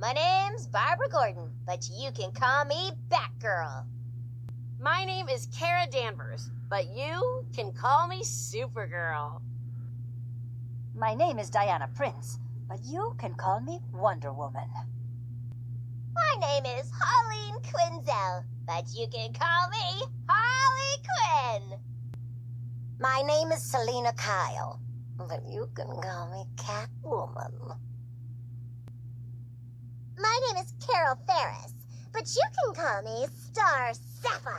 My name's Barbara Gordon, but you can call me Batgirl. My name is Kara Danvers, but you can call me Supergirl. My name is Diana Prince, but you can call me Wonder Woman. My name is Harleen Quinzel, but you can call me Harley Quinn. My name is Selina Kyle, but you can call me Catwoman. Name is Carol Ferris, but you can call me Star Sapphire.